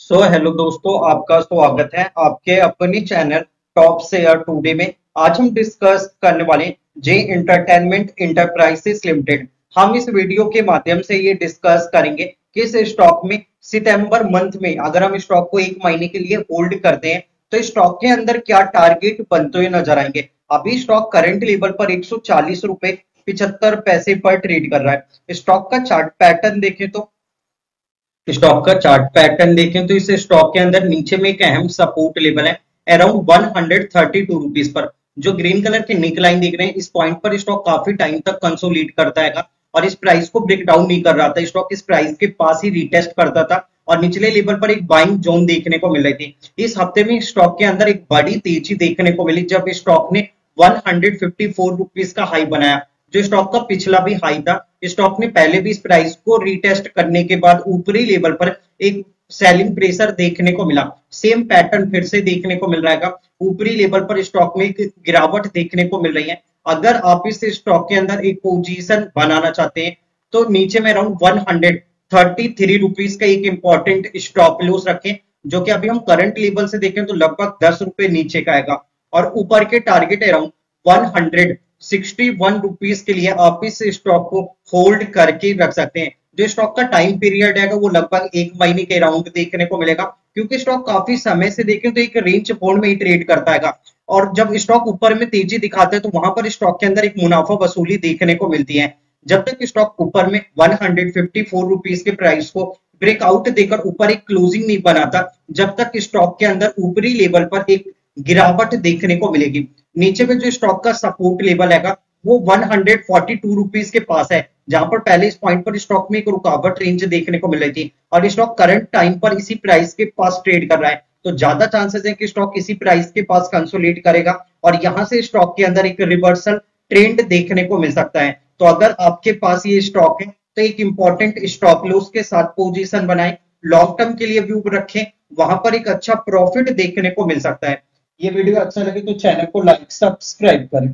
सो so, hello दोस्तों आपका स्वागत है आपके अपने चैनल टॉप शेयर टूडे में। आज हम डिस्कस करने वाले जे इंटरटेनमेंट इंटरप्राइजेस लिमिटेड हम इस वीडियो के माध्यम से ये डिस्कस करेंगे कि इस स्टॉक में सितंबर मंथ में अगर हम स्टॉक को एक महीने के लिए होल्ड करते हैं तो स्टॉक के अंदर क्या टारगेट बनते हुए नज़र आएँगे? अभी स्टॉक करंट लेवल पर एक पिछहत्तर पैसे पर ट्रेड कर रहा है। स्टॉक का चार्ट पैटर्न देखें तो स्टॉक का चार्ट पैटर्न देखें तो इस स्टॉक के अंदर नीचे में एक अहम सपोर्ट लेवल है around one hundred thirty two rupees पर। जो ग्रीन कलर के निक लाइन देख रहे हैं, इस पॉइंट पर स्टॉक काफ़ी टाइम तक कंसोलिड करता है। और इस प्राइस को ब्रेक डाउन नहीं कर रहा था। स्टॉक इस प्राइस के पास ही रिटेस्ट करता था। और निचले लेवल पर एक बाइंग जोन देखने को मिल रही थी। इस हफ़्ते में स्टॉक के अंदर एक बड़ी तेज़ी देखने को मिली, जब स्टॉक ने वन हंड्रेड का हाई बनाया। जो स्टॉक का पिछला भी हाई था स्टॉक ने पहले भी इस प्राइस को रिटेस्ट करने के बाद ऊपरी लेवल पर एक सेलिंग प्रेशर देखने को मिला। सेम पैटर्न फिर से देखने को मिल रहा है। ऊपरी लेवल पर स्टॉक में एक गिरावट देखने को मिल रही है। अगर आप इस स्टॉक के अंदर एक पोजीशन बनाना चाहते हैं तो नीचे में around one hundred thirty three rupees का एक इंपॉर्टेंट स्टॉप लॉस रखें, जो कि अभी हम करंट लेवल से देखें तो लगभग दस रुपए नीचे का आएगा। और ऊपर के target around one hundred sixty one rupees के लिए आप इस स्टॉक को होल्ड करके रख सकते हैं। जो स्टॉक का टाइम पीरियड है, वो लगभग एक महीने के राउंड देखने को मिलेगा, क्योंकि स्टॉक काफ़ी समय से देखें तो एक रेंज फ़ोन में ही ट्रेड करता है और जब स्टॉक ऊपर में तेज़ी दिखाते हैं तो वहाँ पर स्टॉक के अंदर एक मुनाफा वसूली देखने को मिलती है। जब तक स्टॉक ऊपर में one hundred fifty four rupees के प्राइस को ब्रेकआउट देकर ऊपर एक क्लोजिंग नहीं बनाता, जब तक स्टॉक के अंदर ऊपरी लेवल पर एक गिरावट देखने को मिलेगी। नीचे में जो स्टॉक का सपोर्ट लेवल है वो one hundred forty two rupees के पास है, जहाँ पर पहले इस पॉइंट पर स्टॉक में एक रुकावट रेंज देखने को मिल रही थी और स्टॉक करंट टाइम पर इसी प्राइस के पास ट्रेड कर रहा है। तो ज़्यादा चांसेस है कि स्टॉक इसी प्राइस के पास कंसोलिडेट करेगा और यहाँ से स्टॉक के अंदर एक रिवर्सल ट्रेंड देखने को मिल सकता है। तो अगर आपके पास ये स्टॉक है तो एक इंपॉर्टेंट स्टॉक लॉस के साथ पोजीशन बनाए। लॉन्ग टर्म के लिए व्यू रखें। वहाँ पर एक अच्छा प्रॉफिट देखने को मिल सकता है। ये वीडियो अच्छा लगे तो चैनल को लाइक सब्सक्राइब करें।